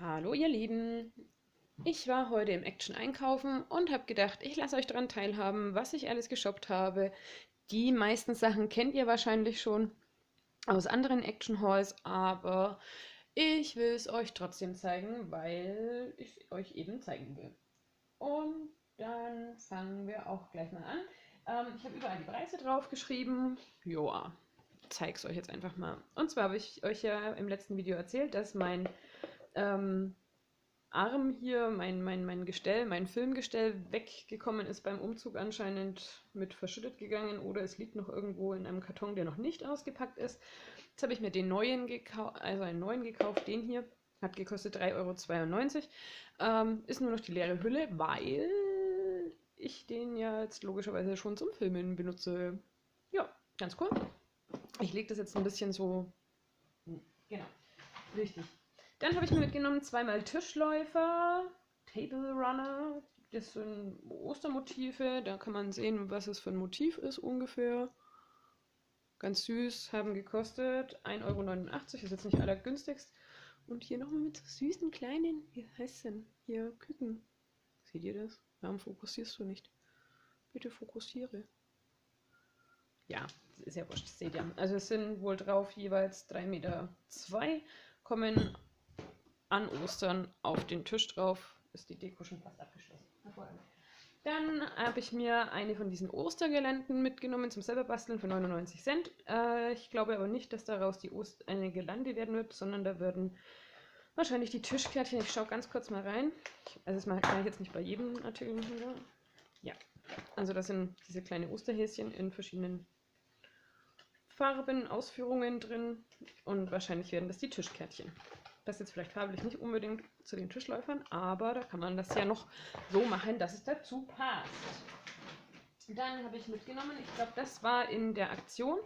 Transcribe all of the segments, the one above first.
Hallo ihr Lieben, ich war heute im Action einkaufen und habe gedacht, ich lasse euch daran teilhaben, was ich alles geshoppt habe. Die meisten Sachen kennt ihr wahrscheinlich schon aus anderen Action Halls, aber ich will es euch trotzdem zeigen, weil ich euch eben zeigen will. Und dann fangen wir auch gleich mal an. Ähm, ich habe überall die Preise draufgeschrieben. Joa, zeige es euch jetzt einfach mal. Und zwar habe ich euch ja im letzten Video erzählt, dass mein ähm, Arm hier, mein, mein, mein Gestell, mein Filmgestell weggekommen ist beim Umzug anscheinend mit verschüttet gegangen oder es liegt noch irgendwo in einem Karton, der noch nicht ausgepackt ist. Jetzt habe ich mir den neuen gekauft, also einen neuen gekauft, den hier. Hat gekostet 3,92 Euro. Ähm, ist nur noch die leere Hülle, weil ich den ja jetzt logischerweise schon zum Filmen benutze. Ja, ganz cool. Ich lege das jetzt ein bisschen so. Genau, richtig. Dann habe ich mir mitgenommen zweimal Tischläufer, Table Runner. Das sind Ostermotive. Da kann man sehen, was es für ein Motiv ist ungefähr. Ganz süß, haben gekostet 1,89 Euro. Ist jetzt nicht allergünstigst. Und hier nochmal mit so süßen kleinen, wie heißt denn? Hier, Küken. Seht ihr das? Warum fokussierst du nicht? Bitte fokussiere. Ja, ist ja wurscht, seht ihr. Also es sind wohl drauf jeweils 3,2 Meter. Kommen an Ostern auf den Tisch drauf. Ist die Deko schon fast abgeschlossen. Dann habe ich mir eine von diesen Ostergelanden mitgenommen zum selber basteln für 99 Cent. Äh, ich glaube aber nicht, dass daraus die Ost eine Gelande werden wird, sondern da werden wahrscheinlich die Tischkärtchen. Ich schaue ganz kurz mal rein. Also das kann ich jetzt nicht bei jedem Artikel machen. Ja, also das sind diese kleinen Osterhäschen in verschiedenen Farben, Ausführungen drin und wahrscheinlich werden das die Tischkärtchen. Das jetzt vielleicht farblich nicht unbedingt zu den Tischläufern, aber da kann man das ja noch so machen, dass es dazu passt. Dann habe ich mitgenommen, ich glaube, das war in der Aktion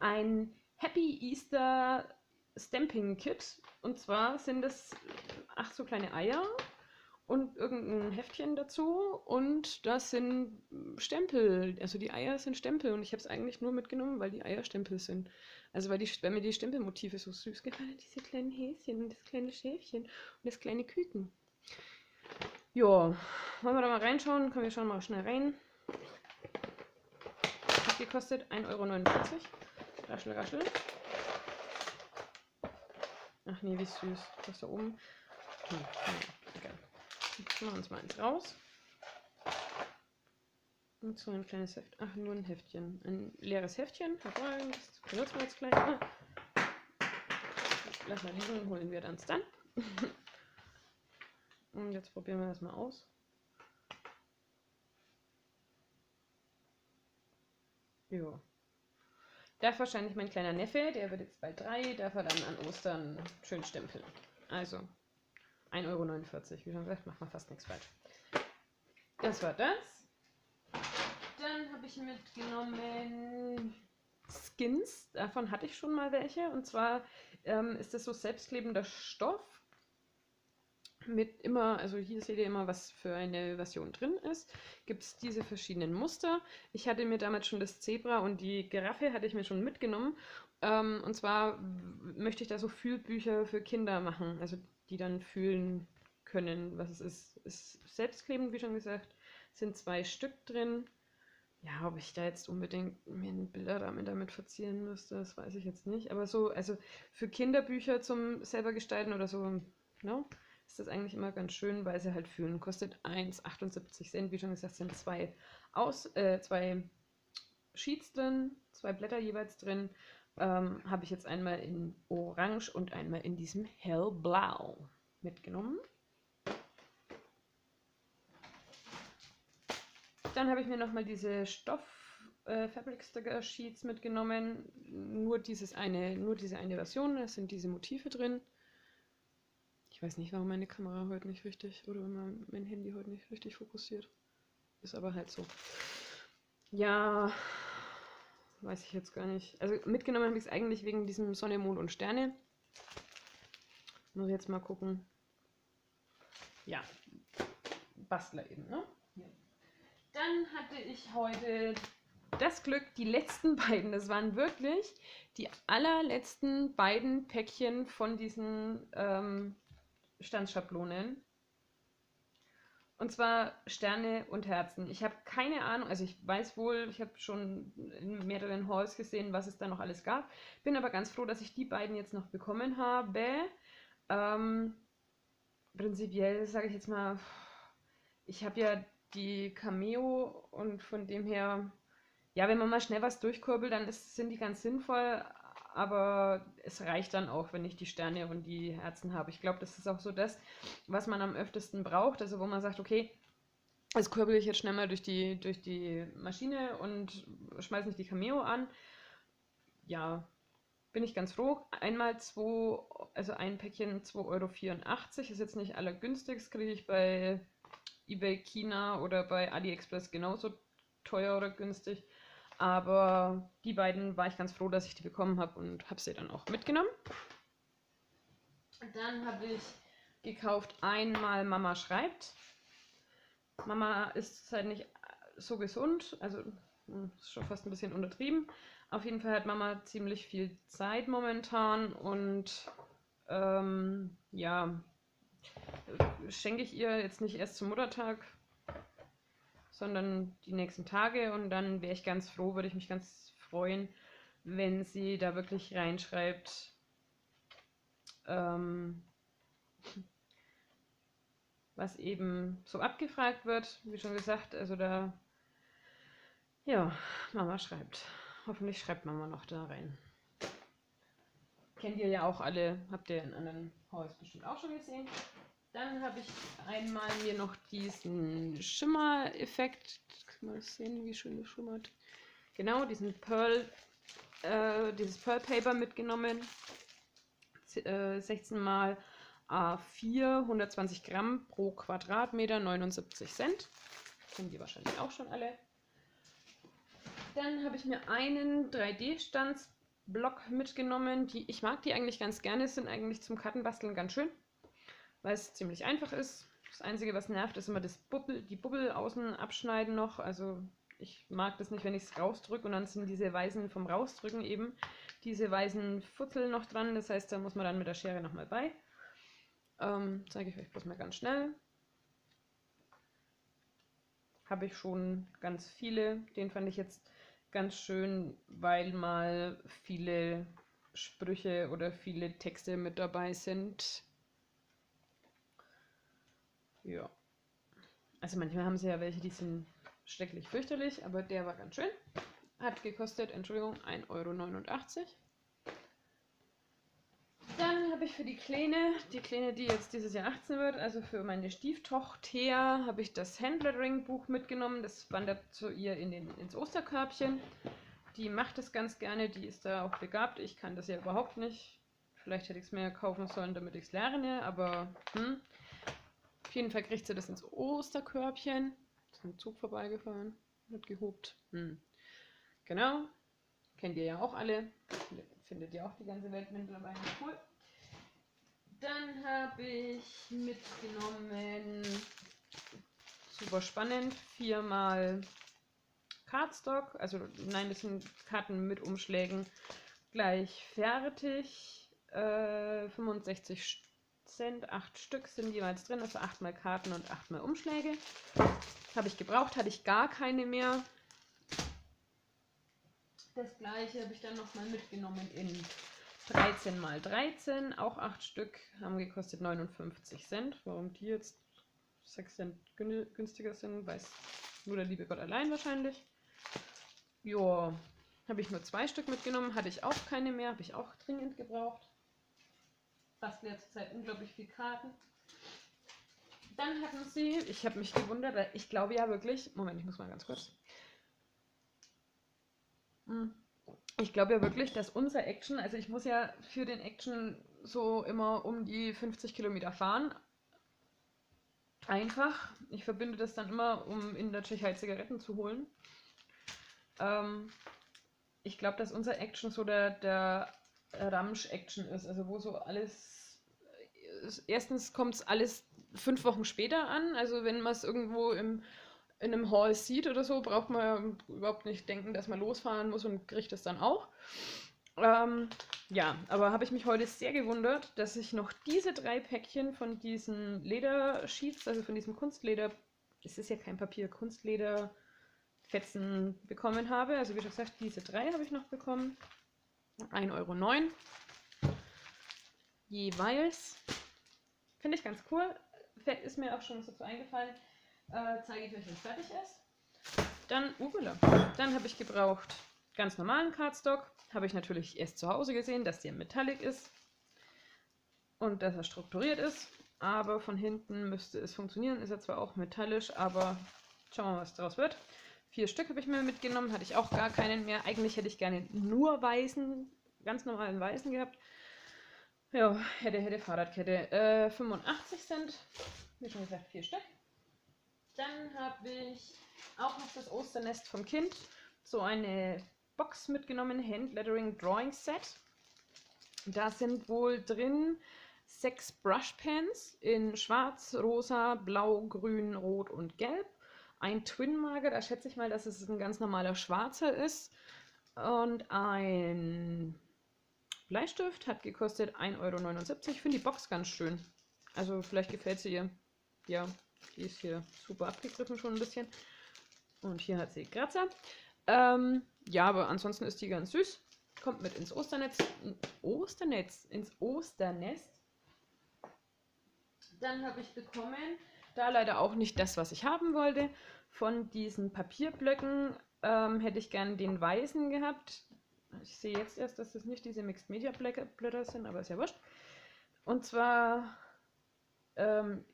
ein Happy Easter Stamping Kit. Und zwar sind es acht so kleine Eier und irgendein Heftchen dazu und das sind Stempel. Also die Eier sind Stempel und ich habe es eigentlich nur mitgenommen, weil die Eier Stempel sind. Also weil, die, weil mir die Stempelmotive so süß gefallen, diese kleinen Häschen und das kleine Schäfchen und das kleine Küken. Ja, wollen wir da mal reinschauen? Können wir schauen mal schnell rein. Hat gekostet 1,49 Euro. Raschel, raschel. Ach nee, wie süß. Das da oben. Hm, hm. Jetzt machen wir uns mal eins raus. Und so ein kleines Heft. Ach, nur ein Heftchen. Ein leeres Heftchen. Das benutzen wir jetzt gleich mal. Lass mal liegen, holen wir dann dann. Und jetzt probieren wir das mal aus. Jo. Darf wahrscheinlich mein kleiner Neffe, der wird jetzt bald drei, darf er dann an Ostern schön stempeln. Also, 1,49 Euro. Wie schon gesagt, macht man fast nichts falsch. Das war das. Habe ich mitgenommen Skins. Davon hatte ich schon mal welche. Und zwar ähm, ist das so selbstklebender Stoff. Mit immer, also hier seht ihr immer, was für eine Version drin ist. Gibt es diese verschiedenen Muster. Ich hatte mir damals schon das Zebra und die Giraffe hatte ich mir schon mitgenommen. Ähm, und zwar möchte ich da so Fühlbücher für Kinder machen. Also die dann fühlen können, was es ist. Ist selbstklebend, wie schon gesagt, sind zwei Stück drin. Ja, ob ich da jetzt unbedingt mir einen Bilderrahmen damit verzieren müsste, das weiß ich jetzt nicht. Aber so, also für Kinderbücher zum selber gestalten oder so, no, ist das eigentlich immer ganz schön, weil sie halt fühlen. Kostet 1,78 Cent, wie schon gesagt, sind zwei aus, äh, zwei Sheets drin, zwei Blätter jeweils drin ähm, habe ich jetzt einmal in Orange und einmal in diesem Hellblau mitgenommen. Dann habe ich mir nochmal diese Stoff äh, Fabric Sticker Sheets mitgenommen. Nur, dieses eine, nur diese eine Version, da sind diese Motive drin. Ich weiß nicht, warum meine Kamera heute nicht richtig oder mein Handy heute nicht richtig fokussiert. Ist aber halt so. Ja, Weiß ich jetzt gar nicht. Also mitgenommen habe ich es eigentlich wegen diesem Sonne, Mond und Sterne. Muss jetzt mal gucken. Ja, Bastler eben, ne? Ja. Dann hatte ich heute das Glück, die letzten beiden, das waren wirklich die allerletzten beiden Päckchen von diesen ähm, Stanzschablonen. Und zwar Sterne und Herzen. Ich habe keine Ahnung, also ich weiß wohl, ich habe schon in mehreren Halls gesehen, was es da noch alles gab. Bin aber ganz froh, dass ich die beiden jetzt noch bekommen habe. Ähm, prinzipiell sage ich jetzt mal, ich habe ja die Cameo und von dem her, ja, wenn man mal schnell was durchkurbelt, dann ist, sind die ganz sinnvoll, aber es reicht dann auch, wenn ich die Sterne und die Herzen habe. Ich glaube, das ist auch so das, was man am öftesten braucht, also wo man sagt, okay, das kurbel ich jetzt schnell mal durch die, durch die Maschine und schmeiße nicht die Cameo an. Ja, bin ich ganz froh. Einmal zwei, also ein Päckchen 2,84 Euro. Ist jetzt nicht allergünstigst, kriege ich bei eBay China oder bei AliExpress genauso teuer oder günstig. Aber die beiden war ich ganz froh, dass ich die bekommen habe und habe sie dann auch mitgenommen. Dann habe ich gekauft einmal Mama schreibt. Mama ist halt nicht so gesund, also hm, ist schon fast ein bisschen untertrieben. Auf jeden Fall hat Mama ziemlich viel Zeit momentan und ähm, ja, schenke ich ihr jetzt nicht erst zum Muttertag, sondern die nächsten Tage und dann wäre ich ganz froh, würde ich mich ganz freuen, wenn sie da wirklich reinschreibt, ähm, was eben so abgefragt wird, wie schon gesagt, also da, ja, Mama schreibt. Hoffentlich schreibt Mama noch da rein. Kennt ihr ja auch alle, habt ihr in anderen Haus bestimmt auch schon gesehen. Dann habe ich einmal mir noch diesen Schimmer-Effekt. Mal sehen, wie schön das schimmert. Genau, diesen Pearl, äh, dieses Pearl Paper mitgenommen. Z äh, 16 mal A4, 120 Gramm pro Quadratmeter, 79 Cent. Kennen die wahrscheinlich auch schon alle. Dann habe ich mir einen 3D-Stanzblock mitgenommen. Die, ich mag die eigentlich ganz gerne, sind eigentlich zum Kartenbasteln ganz schön weil es ziemlich einfach ist. Das Einzige, was nervt, ist immer das Bubbel, die Bubbel außen abschneiden noch. Also ich mag das nicht, wenn ich es rausdrücke und dann sind diese weißen vom Rausdrücken eben diese weißen Futzel noch dran. Das heißt, da muss man dann mit der Schere nochmal bei. Ähm, Zeige ich euch bloß mal ganz schnell. Habe ich schon ganz viele. Den fand ich jetzt ganz schön, weil mal viele Sprüche oder viele Texte mit dabei sind. Ja. Also manchmal haben sie ja welche, die sind schrecklich fürchterlich, aber der war ganz schön. Hat gekostet, Entschuldigung, 1,89 Euro. Dann habe ich für die Kleine, die Kleine, die jetzt dieses Jahr 18 wird, also für meine Stieftochter, habe ich das Handlettering-Buch mitgenommen. Das wandert zu ihr in den, ins Osterkörbchen. Die macht das ganz gerne, die ist da auch begabt. Ich kann das ja überhaupt nicht. Vielleicht hätte ich es mir kaufen sollen, damit ich es lerne, aber hm, auf jeden Fall kriegt sie das ins Osterkörbchen. Ist ein Zug vorbeigefahren, wird gehobt. Hm. Genau. Kennt ihr ja auch alle. Findet ihr auch die ganze Welt mittlerweile cool. Dann habe ich mitgenommen, super spannend, viermal Cardstock. Also nein, das sind Karten mit Umschlägen gleich fertig. Äh, 65 Stück. Cent. Acht Stück sind jeweils drin, also achtmal Karten und achtmal Umschläge. Habe ich gebraucht, hatte ich gar keine mehr. Das gleiche habe ich dann nochmal mitgenommen in 13 mal 13, auch 8 Stück, haben gekostet 59 Cent. Warum die jetzt 6 Cent günstiger sind, weiß nur der liebe Gott allein wahrscheinlich. Ja, habe ich nur zwei Stück mitgenommen, hatte ich auch keine mehr, habe ich auch dringend gebraucht basteln ja zurzeit unglaublich viel Karten. Dann hatten sie, ich habe mich gewundert, ich glaube ja wirklich, Moment, ich muss mal ganz kurz. Hm. Ich glaube ja wirklich, dass unser Action, also ich muss ja für den Action so immer um die 50 Kilometer fahren. Einfach. Ich verbinde das dann immer, um in der Tschechei Zigaretten zu holen. Ähm, ich glaube, dass unser Action so der, der Ramsch-Action ist, also wo so alles erstens kommt es alles fünf Wochen später an. Also wenn man es irgendwo im, in einem Hall sieht oder so, braucht man überhaupt nicht denken, dass man losfahren muss und kriegt es dann auch. Ähm, ja, aber habe ich mich heute sehr gewundert, dass ich noch diese drei Päckchen von diesen Ledersheets, also von diesem Kunstleder, es ist ja kein Papier, Kunstlederfetzen bekommen habe. Also wie schon gesagt, diese drei habe ich noch bekommen. 1,09 Euro jeweils. Finde ich ganz cool. Ist mir auch schon so eingefallen. Äh, zeige ich euch, wenn es fertig ist. Dann, uh, dann habe ich gebraucht ganz normalen Cardstock. Habe ich natürlich erst zu Hause gesehen, dass der metallic ist und dass er strukturiert ist. Aber von hinten müsste es funktionieren. Ist er zwar auch metallisch, aber schauen wir mal, was draus wird. Vier Stück habe ich mir mitgenommen, hatte ich auch gar keinen mehr. Eigentlich hätte ich gerne nur weißen, ganz normalen weißen gehabt. Ja, hätte, hätte Fahrradkette. Äh, 85 Cent, wie schon gesagt, vier Stück. Dann habe ich auch noch das Osternest vom Kind. So eine Box mitgenommen, Handlettering Drawing Set. Da sind wohl drin sechs Brushpens in schwarz, rosa, blau, grün, rot und gelb. Ein Twin Marker, da schätze ich mal, dass es ein ganz normaler schwarzer ist. Und ein Bleistift hat gekostet 1,79 Euro. Ich finde die Box ganz schön. Also vielleicht gefällt sie ihr. Ja, die ist hier super abgegriffen schon ein bisschen. Und hier hat sie Kratzer. Ähm, ja, aber ansonsten ist die ganz süß. Kommt mit ins Osternetz. Osternetz? Ins Osternest. Dann habe ich bekommen, da leider auch nicht das, was ich haben wollte, von diesen Papierblöcken ähm, hätte ich gern den weißen gehabt. Ich sehe jetzt erst, dass das nicht diese Mixed Media Blätter sind, aber ist ja wurscht. Und zwar ähm,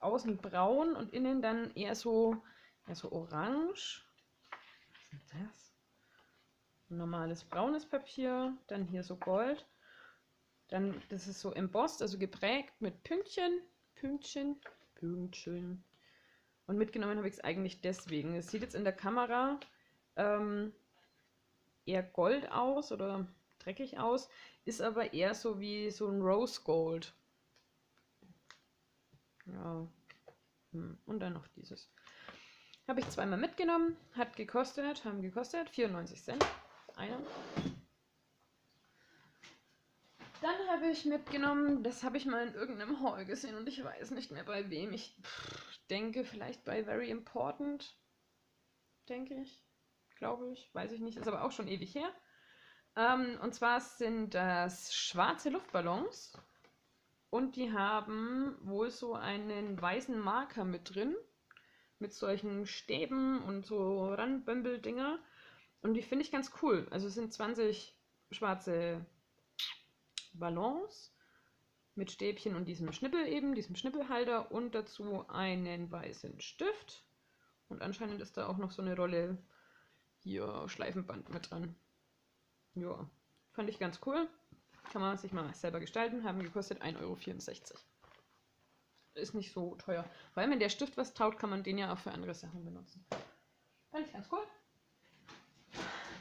außen braun und innen dann eher so, eher so orange. Was ist das? Normales braunes Papier, dann hier so Gold. Dann, das ist so embossed, also geprägt mit Pünktchen, Pünktchen, Pünktchen. Und mitgenommen habe ich es eigentlich deswegen. Es sieht jetzt in der Kamera ähm, eher gold aus oder dreckig aus, ist aber eher so wie so ein Rose Gold. Ja. Hm, und dann noch dieses. Habe ich zweimal mitgenommen, hat gekostet, haben gekostet 94 Cent. Einer. Dann habe ich mitgenommen, das habe ich mal in irgendeinem Haul gesehen und ich weiß nicht mehr bei wem. Ich denke vielleicht bei Very Important, denke ich glaube ich, weiß ich nicht, ist aber auch schon ewig her. Ähm, und zwar sind das schwarze Luftballons und die haben wohl so einen weißen Marker mit drin, mit solchen Stäben und so Randbömbel-Dinger. Und die finde ich ganz cool. Also es sind 20 schwarze Ballons mit Stäbchen und diesem Schnippel eben, diesem Schnippelhalter und dazu einen weißen Stift. Und anscheinend ist da auch noch so eine Rolle hier Schleifenband mit dran. Ja, fand ich ganz cool. Kann man sich mal selber gestalten. Haben gekostet 1,64 Euro. Ist nicht so teuer. Allem, wenn der Stift was taut, kann man den ja auch für andere Sachen benutzen. Fand ich ganz cool.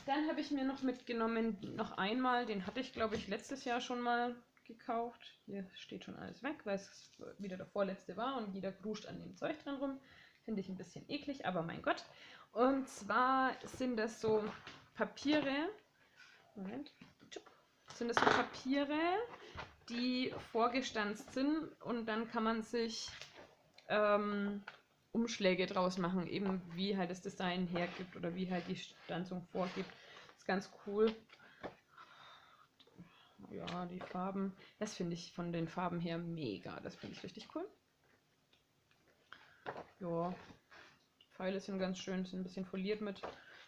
Dann habe ich mir noch mitgenommen, noch einmal, den hatte ich glaube ich letztes Jahr schon mal gekauft. Hier steht schon alles weg, weil es wieder der vorletzte war und jeder gruscht an dem Zeug dran rum. Finde ich ein bisschen eklig, aber mein Gott. Und zwar sind das so Papiere. Moment. Sind das so Papiere, die vorgestanzt sind und dann kann man sich ähm, Umschläge draus machen, eben wie halt das Design hergibt oder wie halt die Stanzung vorgibt. Ganz cool. Ja, die Farben, das finde ich von den Farben her mega. Das finde ich richtig cool. Ja, Pfeile sind ganz schön, sind ein bisschen foliert mit.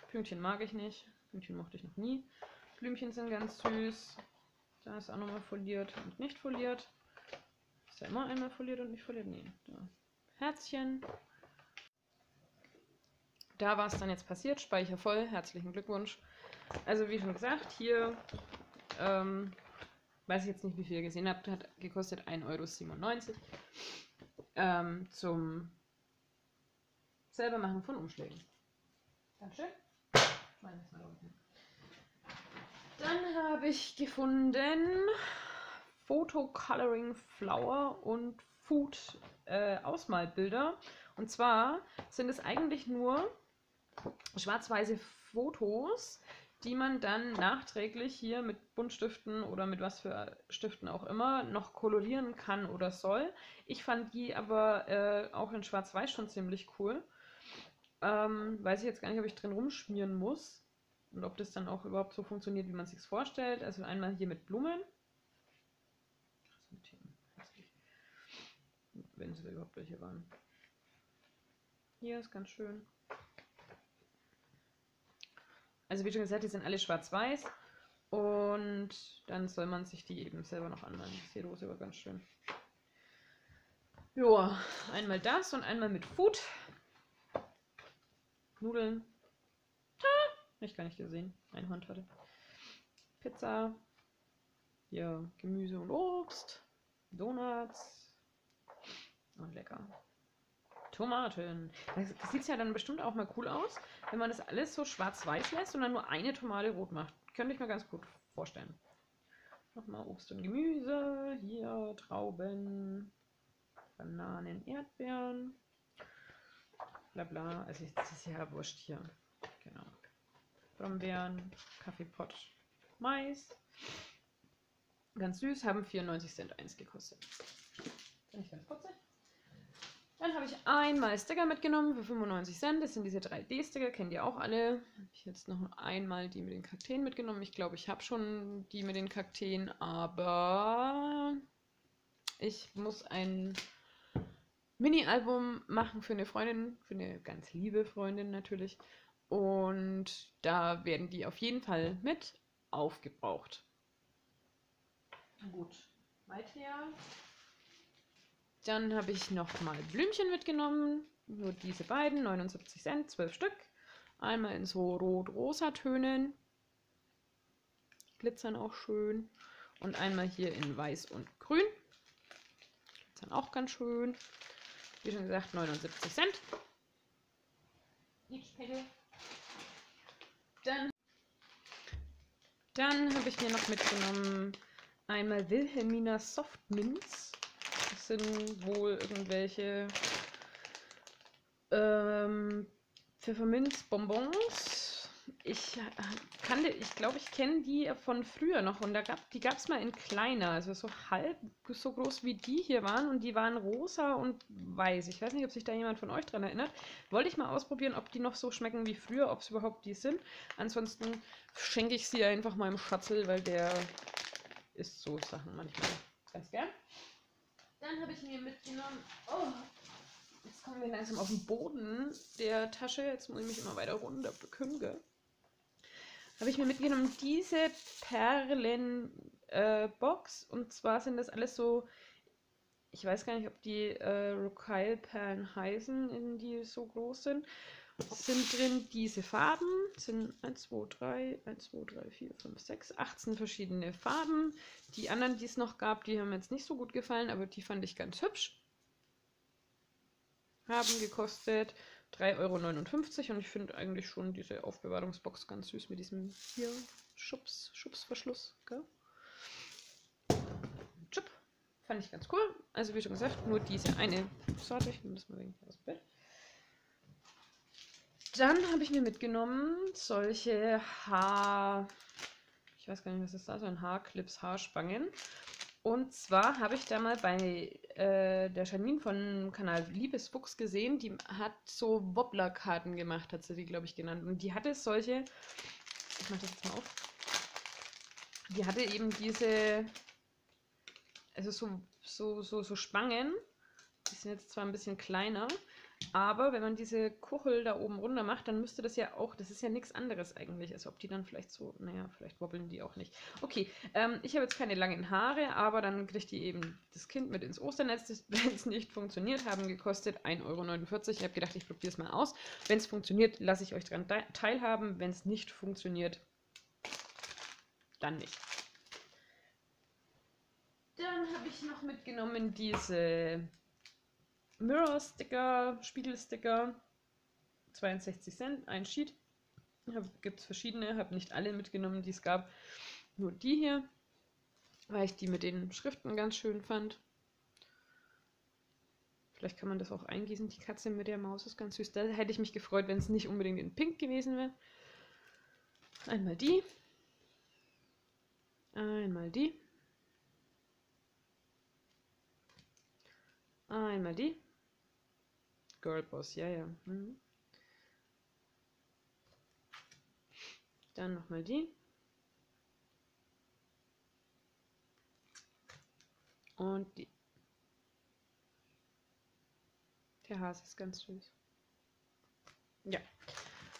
Pünktchen mag ich nicht. Pünktchen mochte ich noch nie. Blümchen sind ganz süß. Da ist auch nochmal foliert und nicht foliert. Ist ja immer einmal foliert und nicht foliert? Nee. Da. Herzchen. Da war es dann jetzt passiert. Speicher voll. Herzlichen Glückwunsch. Also wie schon gesagt, hier ähm, weiß ich jetzt nicht, wie viel ihr gesehen habt, hat gekostet 1,97 Euro. Ähm, zum selber machen von Umschlägen. Dankeschön. Dann habe ich gefunden Photo Coloring Flower und Food äh, Ausmalbilder. Und zwar sind es eigentlich nur schwarz-weiße Fotos die man dann nachträglich hier mit Buntstiften oder mit was für Stiften auch immer noch kolorieren kann oder soll. Ich fand die aber äh, auch in Schwarz-Weiß schon ziemlich cool. Ähm, weiß ich jetzt gar nicht, ob ich drin rumschmieren muss und ob das dann auch überhaupt so funktioniert, wie man sich vorstellt. Also einmal hier mit Blumen. Wenn es überhaupt welche waren. Hier ist ganz schön. Also wie schon gesagt, die sind alle schwarz-weiß. Und dann soll man sich die eben selber noch anmalen. Die Rose war ganz schön. Joa, einmal das und einmal mit Food. Nudeln. Ah, ich gar nicht gesehen. Ein Hund hatte. Pizza. Ja, Gemüse und Obst. Donuts. Und lecker. Tomaten. Das sieht ja dann bestimmt auch mal cool aus, wenn man das alles so schwarz-weiß lässt und dann nur eine Tomate rot macht. Könnte ich mir ganz gut vorstellen. Nochmal Obst und Gemüse. Hier Trauben, Bananen, Erdbeeren. Bla bla. Also das ist ja wurscht hier. Genau. Brombeeren, Kaffeepott, Mais. Ganz süß, haben 94 Cent eins gekostet. Finde ich ganz putzig. Dann habe ich einmal Sticker mitgenommen für 95 Cent. Das sind diese 3D-Sticker, kennt ihr auch alle. Habe ich jetzt noch einmal die mit den Kakteen mitgenommen. Ich glaube, ich habe schon die mit den Kakteen, aber ich muss ein Mini-Album machen für eine Freundin, für eine ganz liebe Freundin natürlich. Und da werden die auf jeden Fall mit aufgebraucht. Gut, weiter. Dann habe ich nochmal Blümchen mitgenommen. Nur diese beiden, 79 Cent, 12 Stück. Einmal in so rot-rosa Tönen. Glitzern auch schön. Und einmal hier in weiß und grün. Glitzern auch ganz schön. Wie schon gesagt, 79 Cent. Dann, dann habe ich mir noch mitgenommen einmal Wilhelmina Soft Mints sind wohl irgendwelche ähm, Pfefferminzbonbons. Ich kannte, ich glaube, ich kenne die von früher noch und da gab, die gab es mal in kleiner, also so halb so groß wie die hier waren und die waren rosa und weiß. Ich weiß nicht, ob sich da jemand von euch dran erinnert. Wollte ich mal ausprobieren, ob die noch so schmecken wie früher, ob es überhaupt die sind. Ansonsten schenke ich sie einfach meinem Schatzel, weil der isst so Sachen manchmal ganz gern. Dann habe ich mir mitgenommen. Oh, jetzt kommen wir langsam auf den Boden der Tasche. Jetzt muss ich mich immer weiter runter bekünge. Habe ich mir mitgenommen diese Perlenbox. Äh, und zwar sind das alles so. Ich weiß gar nicht, ob die äh, Rocaille-Perlen heißen, in die so groß sind sind drin diese Farben, sind 1, 2, 3, 1, 2, 3, 4, 5, 6, 18 verschiedene Farben. Die anderen, die es noch gab, die haben mir jetzt nicht so gut gefallen, aber die fand ich ganz hübsch. Haben gekostet 3,59 Euro und ich finde eigentlich schon diese Aufbewahrungsbox ganz süß mit diesem hier Schubs, Schubsverschluss. Gell? Chup. Fand ich ganz cool. Also wie schon gesagt, nur diese eine Sorte. Ich nehme das mal wegen aus dem Bett. Dann habe ich mir mitgenommen solche Haar... Ich weiß gar nicht, was ist da? So ein Haarclips, Haarspangen. Und zwar habe ich da mal bei äh, der Janine von Kanal Liebesfuchs gesehen, die hat so Wobbler-Karten gemacht, hat sie die, glaube ich, genannt. Und die hatte solche, ich mache das jetzt mal auf, die hatte eben diese, also so, so, so, so Spangen, die sind jetzt zwar ein bisschen kleiner, aber wenn man diese Kuchel da oben runter macht, dann müsste das ja auch, das ist ja nichts anderes eigentlich, als ob die dann vielleicht so, naja, vielleicht wobbeln die auch nicht. Okay, ähm, ich habe jetzt keine langen Haare, aber dann kriegt die eben das Kind mit ins Osternetz, wenn es nicht funktioniert, haben gekostet 1,49 Euro. Ich habe gedacht, ich probiere es mal aus. Wenn es funktioniert, lasse ich euch daran teilhaben. Wenn es nicht funktioniert, dann nicht. Dann habe ich noch mitgenommen diese Mirror-Sticker, Spiegelsticker, 62 Cent, ein Sheet. Gibt es verschiedene, habe nicht alle mitgenommen, die es gab. Nur die hier, weil ich die mit den Schriften ganz schön fand. Vielleicht kann man das auch eingießen. Die Katze mit der Maus ist ganz süß. Da hätte ich mich gefreut, wenn es nicht unbedingt in Pink gewesen wäre. Einmal die. Einmal die. Einmal die. Girlboss, ja, ja. Mhm. Dann nochmal die. Und die. Der Hase ist ganz süß. Ja.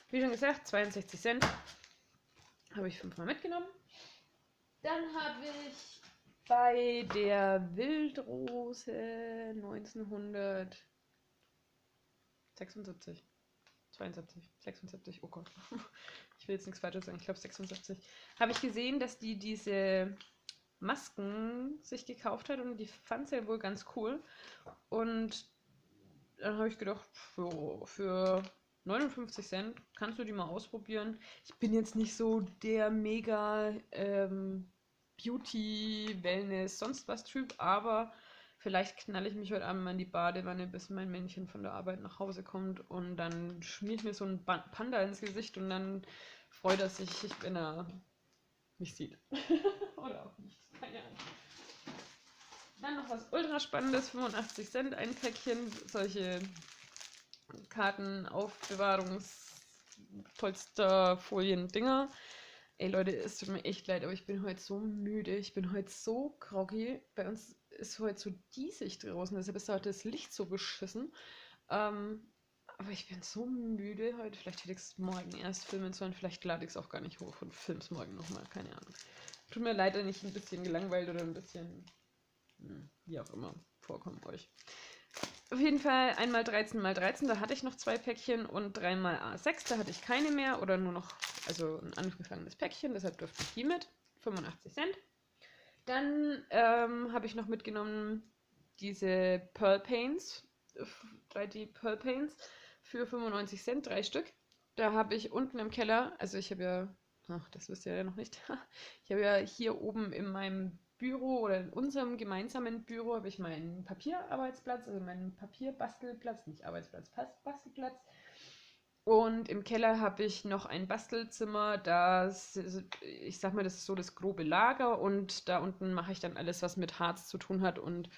Wie schon gesagt, 62 Cent. Habe ich fünfmal mitgenommen. Dann habe ich bei der Wildrose 1976, 72, 76, oh Gott, ich will jetzt nichts Falsches sagen, ich glaube 76, habe ich gesehen, dass die diese Masken sich gekauft hat und die fand sie ja wohl ganz cool. Und dann habe ich gedacht, für, für 59 Cent kannst du die mal ausprobieren. Ich bin jetzt nicht so der mega ähm, Beauty, Wellness, sonst was Typ, aber vielleicht knalle ich mich heute Abend mal in die Badewanne, bis mein Männchen von der Arbeit nach Hause kommt und dann schmier mir so ein Panda ins Gesicht und dann freut er sich, wenn er mich sieht. Oder auch nicht, keine Ahnung. Dann noch was ultra spannendes, 85 Cent ein Päckchen, solche Karten, Aufbewahrungspolsterfolien, Dinger. Ey Leute, es tut mir echt leid, aber ich bin heute so müde. Ich bin heute so groggy. Bei uns ist heute so diesig draußen, deshalb ist heute das Licht so beschissen. Ähm, aber ich bin so müde heute. Vielleicht hätte ich es morgen erst filmen sollen. Vielleicht lade ich es auch gar nicht hoch und filme es morgen nochmal. Keine Ahnung. Tut mir leid, wenn ich ein bisschen gelangweilt oder ein bisschen, hm, wie auch immer, vorkommt euch. Auf jeden Fall einmal 13 mal 13, da hatte ich noch zwei Päckchen und dreimal A6, da hatte ich keine mehr oder nur noch, also ein angefangenes Päckchen, deshalb durfte ich die mit, 85 Cent. Dann ähm, habe ich noch mitgenommen diese Pearl Paints, 3D Pearl Paints für 95 Cent, drei Stück. Da habe ich unten im Keller, also ich habe ja, ach, das wisst ihr ja noch nicht, ich habe ja hier oben in meinem Büro oder in unserem gemeinsamen Büro habe ich meinen Papierarbeitsplatz, also meinen Papierbastelplatz, nicht Arbeitsplatz, Bastelplatz. Und im Keller habe ich noch ein Bastelzimmer, das, ich sag mal, das ist so das grobe Lager und da unten mache ich dann alles, was mit Harz zu tun hat und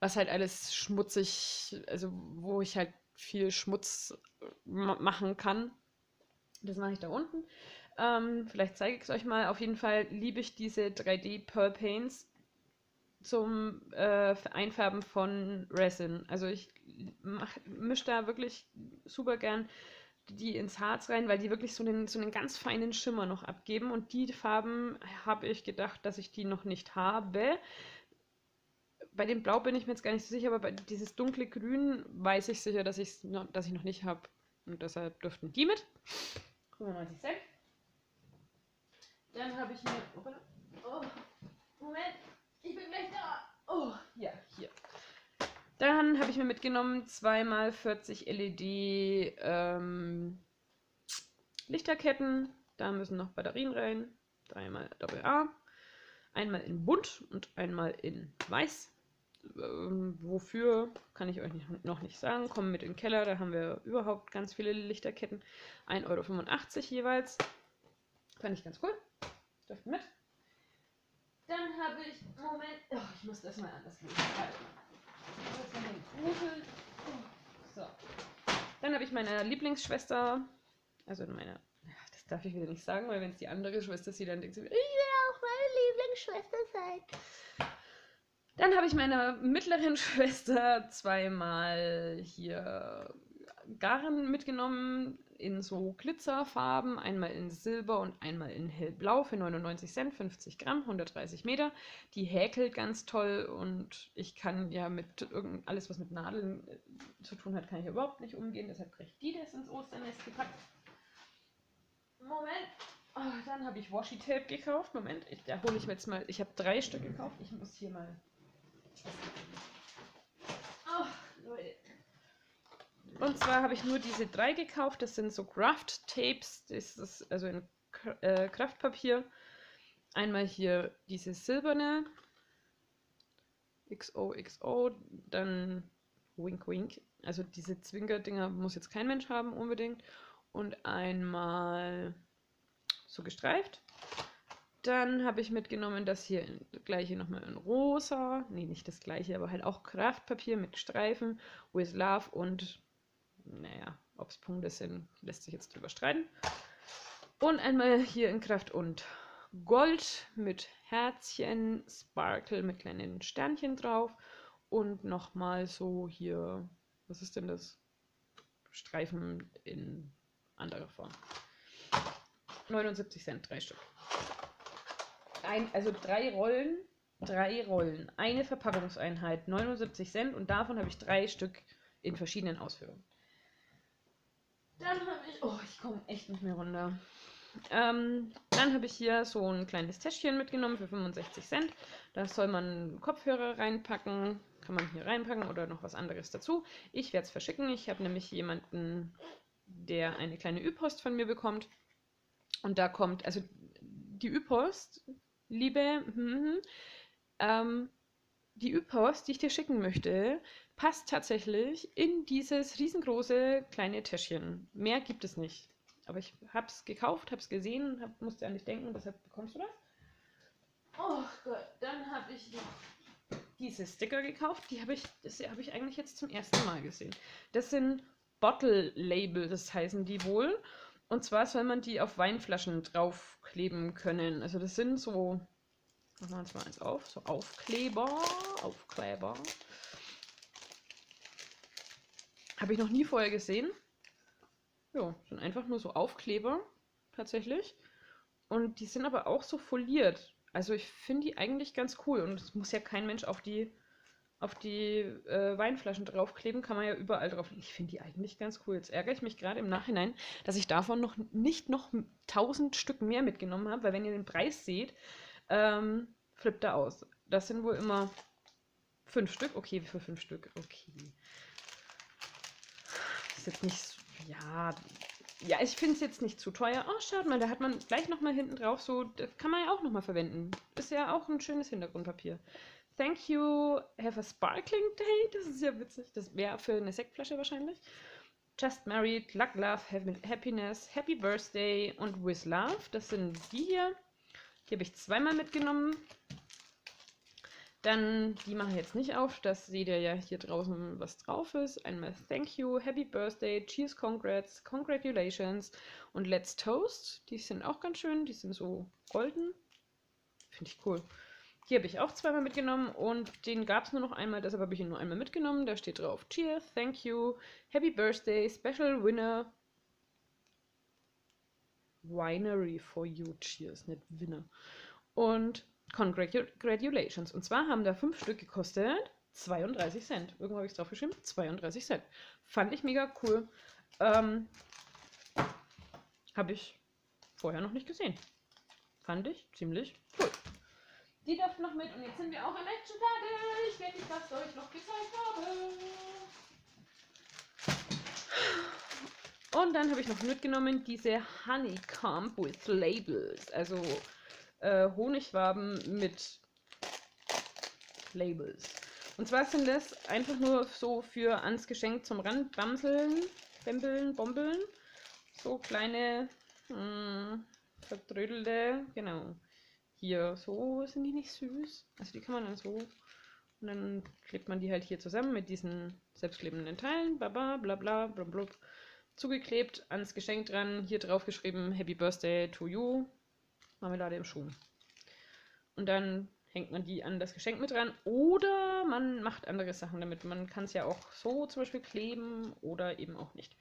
was halt alles schmutzig, also wo ich halt viel Schmutz machen kann. Das mache ich da unten. Ähm, vielleicht zeige ich es euch mal. Auf jeden Fall liebe ich diese 3D Pearl Paints zum äh, Einfärben von Resin. Also ich mische da wirklich super gern die ins Harz rein, weil die wirklich so einen, so einen ganz feinen Schimmer noch abgeben. Und die Farben habe ich gedacht, dass ich die noch nicht habe. Bei dem Blau bin ich mir jetzt gar nicht so sicher, aber bei dieses dunkle Grün weiß ich sicher, dass, noch, dass ich noch nicht habe. Und deshalb dürften die mit. 95 Cent. Dann habe ich mir. Oh, Moment. Ich bin gleich da. Oh, ja, hier. Dann habe ich mir mitgenommen zweimal 40 LED ähm, Lichterketten. Da müssen noch Batterien rein. Dreimal AA. Einmal in bunt und einmal in weiß. Ähm, wofür, kann ich euch nicht, noch nicht sagen. Kommen mit in den Keller, da haben wir überhaupt ganz viele Lichterketten. 1,85 Euro jeweils. Fand ich ganz cool. Dürft mit. Dann habe ich, Moment, oh, ich muss das mal anders So. Dann habe ich meine Lieblingsschwester, also meine, das darf ich wieder nicht sagen, weil wenn es die andere Schwester sieht, dann denkt sie, ich will auch meine Lieblingsschwester sein. Dann habe ich meiner mittleren Schwester zweimal hier Garn mitgenommen in so Glitzerfarben, einmal in Silber und einmal in Hellblau für 99 Cent, 50 Gramm, 130 Meter. Die häkelt ganz toll und ich kann ja mit irgend alles, was mit Nadeln äh, zu tun hat, kann ich überhaupt nicht umgehen. Deshalb kriege ich die das ins Osternest gepackt. Moment. Oh, dann habe ich Washi Tape gekauft. Moment, ich, da hole ich mir jetzt mal. Ich habe drei Stück gekauft. Ich muss hier mal. Oh, Leute. Und zwar habe ich nur diese drei gekauft. Das sind so Craft Tapes. Das ist also in äh, Kraftpapier. Einmal hier diese silberne XOXO, dann Wink Wink. Also diese Zwinker-Dinger muss jetzt kein Mensch haben unbedingt. Und einmal so gestreift. Dann habe ich mitgenommen das hier in, das gleiche nochmal in rosa. Nee, nicht das gleiche, aber halt auch Kraftpapier mit Streifen, with love und naja, ob es Punkte sind, lässt sich jetzt drüber streiten. Und einmal hier in Kraft und Gold mit Herzchen, Sparkle mit kleinen Sternchen drauf und nochmal so hier, was ist denn das? Streifen in anderer Form. 79 Cent, drei Stück. Ein, also drei Rollen, drei Rollen, eine Verpackungseinheit, 79 Cent und davon habe ich drei Stück in verschiedenen Ausführungen. Dann habe ich, oh, ich komme echt nicht mehr runter. Ähm, dann habe ich hier so ein kleines Täschchen mitgenommen für 65 Cent. Da soll man Kopfhörer reinpacken, kann man hier reinpacken oder noch was anderes dazu. Ich werde es verschicken. Ich habe nämlich jemanden, der eine kleine Ü-Post von mir bekommt. Und da kommt, also die Ü-Post, liebe, hm, ähm, die Ü-Post, die ich dir schicken möchte, passt tatsächlich in dieses riesengroße kleine Täschchen. Mehr gibt es nicht. Aber ich habe es gekauft, habe es gesehen, hab, musste an dich denken, deshalb bekommst du das. Oh Gott, dann habe ich diese Sticker gekauft. Die habe ich, das habe ich eigentlich jetzt zum ersten Mal gesehen. Das sind Bottle Labels, heißen die wohl. Und zwar soll man die auf Weinflaschen draufkleben können. Also das sind so, machen wir uns mal eins auf, so Aufkleber, Aufkleber. Habe ich noch nie vorher gesehen. Ja, sind einfach nur so Aufkleber, tatsächlich. Und die sind aber auch so foliert. Also ich finde die eigentlich ganz cool. Und es muss ja kein Mensch auf die, auf die äh, Weinflaschen draufkleben, kann man ja überall drauf. Ich finde die eigentlich ganz cool. Jetzt ärgere ich mich gerade im Nachhinein, dass ich davon noch nicht noch tausend Stück mehr mitgenommen habe, weil wenn ihr den Preis seht, ähm, flippt er aus. Das sind wohl immer fünf Stück. Okay, für fünf Stück? Okay. Jetzt nicht ja, ja, ich finde es jetzt nicht zu teuer. Oh, schaut mal, da hat man gleich nochmal hinten drauf so, das kann man ja auch nochmal verwenden. Ist ja auch ein schönes Hintergrundpapier. Thank you, have a sparkling day. Das ist ja witzig. Das wäre für eine Sektflasche wahrscheinlich. Just married, luck, love, happiness, happy birthday und with love. Das sind die hier. Die habe ich zweimal mitgenommen. Dann, die mache ich jetzt nicht auf, das seht ihr ja hier draußen, was drauf ist. Einmal Thank you, Happy Birthday, Cheers, Congrats, Congratulations und Let's Toast. Die sind auch ganz schön, die sind so golden. Finde ich cool. Hier habe ich auch zweimal mitgenommen und den gab es nur noch einmal, deshalb habe ich ihn nur einmal mitgenommen. Da steht drauf Cheers, Thank you, Happy Birthday, Special Winner. Winery for you, Cheers, nicht Winner. Und Congratulations. Und zwar haben da fünf Stück gekostet 32 Cent. Irgendwo habe ich es draufgeschrieben. 32 Cent. Fand ich mega cool. Ähm, habe ich vorher noch nicht gesehen. Fand ich ziemlich cool. Die dürfen noch mit und jetzt sind wir auch im Action fertig, wenn ich das euch noch gezeigt habe. Und dann habe ich noch mitgenommen diese Honeycomb with Labels. Also äh, Honigwaben mit Labels. Und zwar sind das einfach nur so für ans Geschenk zum Randbamseln, Bämbeln, Bombeln. So kleine, mh, hm, verdrödelte, genau. Hier, so sind die nicht süß. Also die kann man dann so. Und dann klebt man die halt hier zusammen mit diesen selbstklebenden Teilen. Baba, bla bla, blub, blub. Zugeklebt, ans Geschenk dran, hier drauf geschrieben Happy Birthday to you. Marmelade im Schuh. Und dann hängt man die an das Geschenk mit dran oder man macht andere Sachen damit. Man kann es ja auch so zum Beispiel kleben oder eben auch nicht.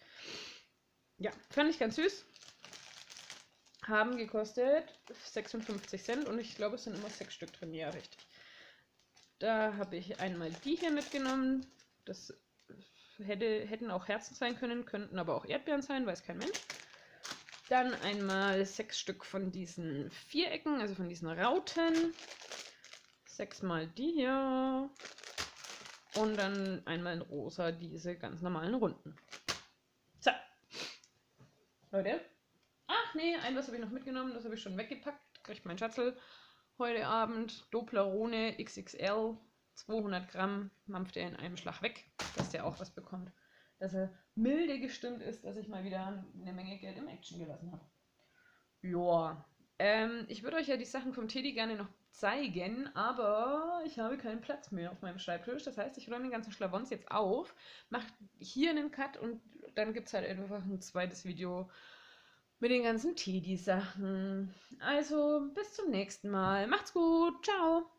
Ja, fand ich ganz süß. Haben gekostet 56 Cent und ich glaube, es sind immer sechs Stück drin. Ja, richtig. Da habe ich einmal die hier mitgenommen. Das hätte, hätten auch Herzen sein können, könnten aber auch Erdbeeren sein, weiß kein Mensch. Dann einmal sechs Stück von diesen Vierecken, also von diesen Rauten. Sechsmal die hier. Und dann einmal in rosa diese ganz normalen Runden. So. Leute. Ach nee, ein was habe ich noch mitgenommen, das habe ich schon weggepackt. Kriegt mein Schatzel heute Abend. Doplerone XXL, 200 Gramm, mampft er in einem Schlag weg, dass der auch was bekommt dass er milde gestimmt ist, dass ich mal wieder eine Menge Geld im Action gelassen habe. Ja, ähm, ich würde euch ja die Sachen vom Teddy gerne noch zeigen, aber ich habe keinen Platz mehr auf meinem Schreibtisch. Das heißt, ich räume den ganzen Schlawons jetzt auf, mache hier einen Cut und dann gibt es halt einfach ein zweites Video mit den ganzen Teddy-Sachen. Also, bis zum nächsten Mal. Macht's gut. Ciao.